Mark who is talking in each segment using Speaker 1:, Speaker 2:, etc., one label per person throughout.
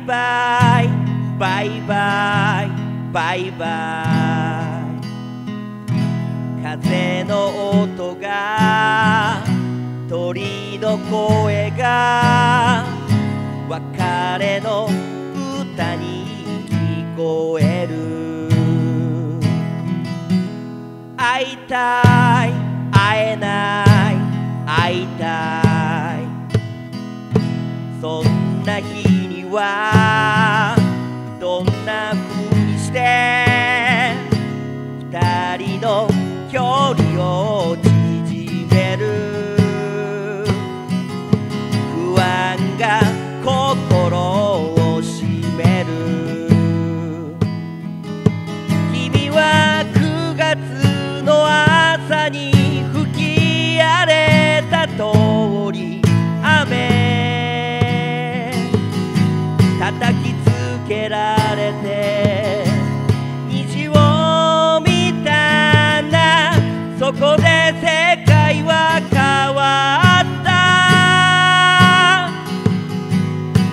Speaker 1: バイバイバイバイバイ風の音が鳥の声が別れの歌に聞こえる。会いたい。会えない。会いたい。そんな日はどんな風にして二人のけられて虹を見たんだ。そこで世界は変わった。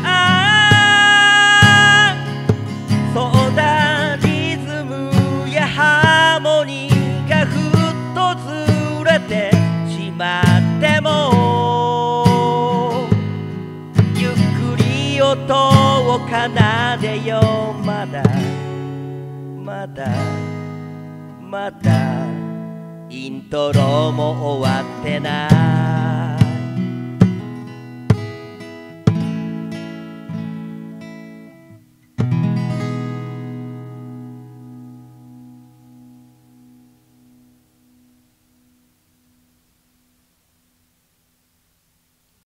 Speaker 1: ああ。そうだリズムやハーモニーがふっとずれてしまっても。音を奏でよまだまだまだイントロも終わってない。